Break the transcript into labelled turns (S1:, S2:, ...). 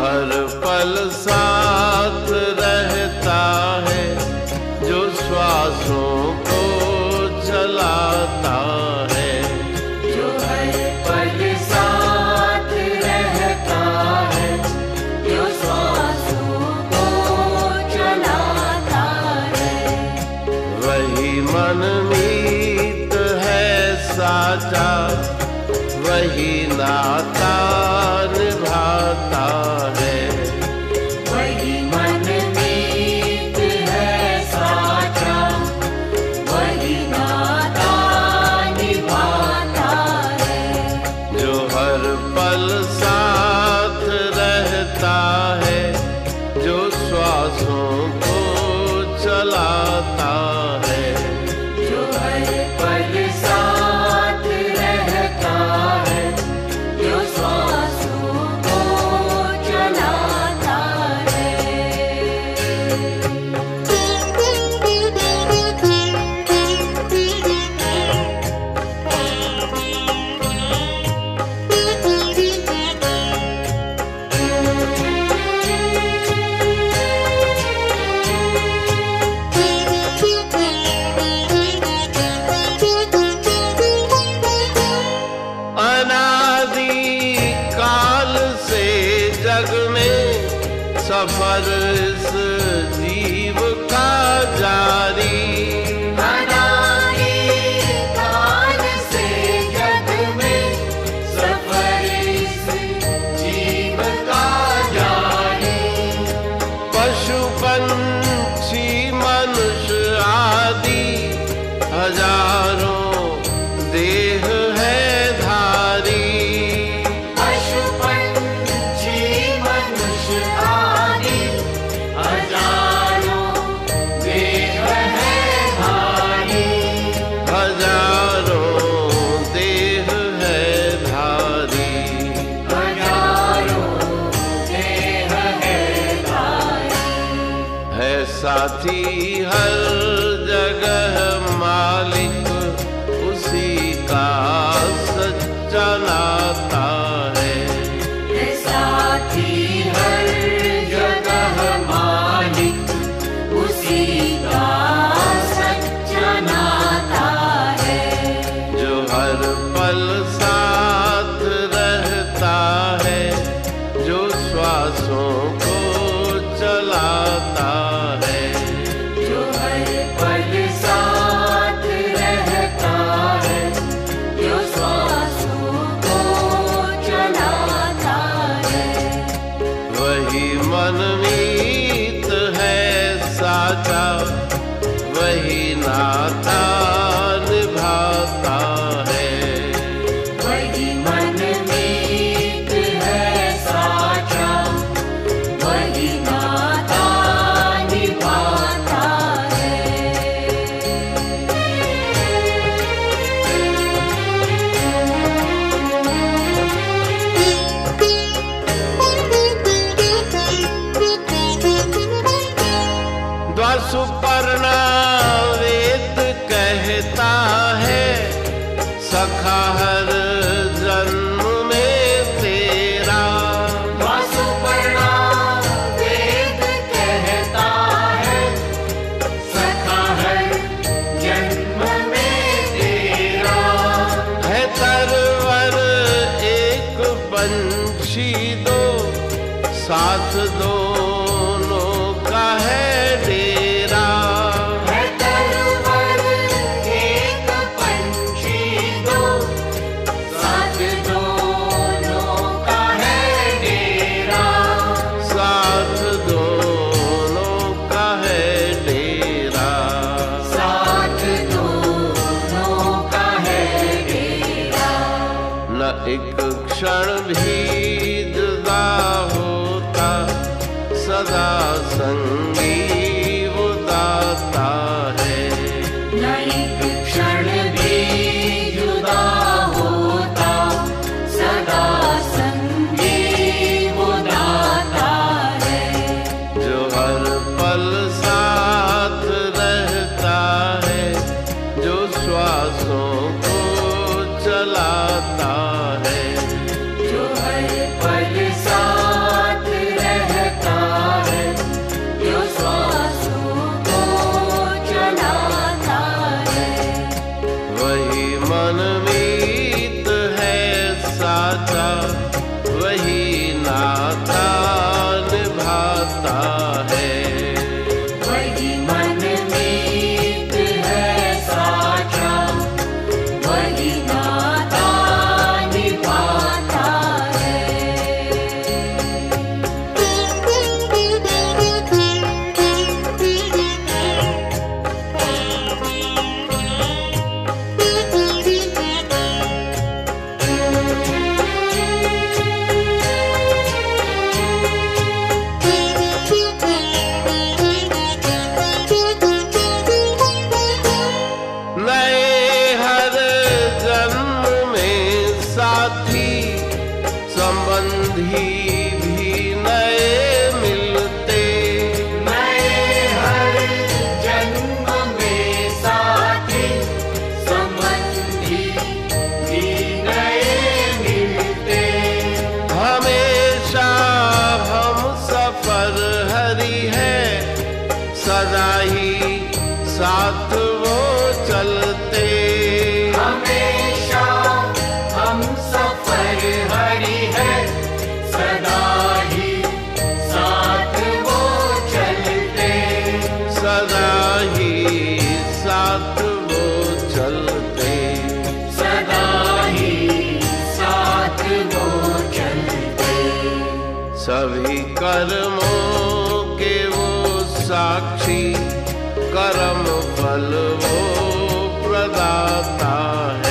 S1: हर पल साथ रहता है जो श्वासों को चलाता है।
S2: जो हर पल साथ रहता है जो श्वासों को चलाता है।
S1: वही
S2: मन
S1: love. safar sadiva साथी
S2: हर
S1: जगह मालिक क्षण भी जुदा होता सदा संग
S2: सदा ही
S1: साथ वो चलते। हमेशा हम सफ़र हरी है
S2: सदा ही साथ
S1: वो चलते। सदा ही कर्म फल वो प्रदाता है।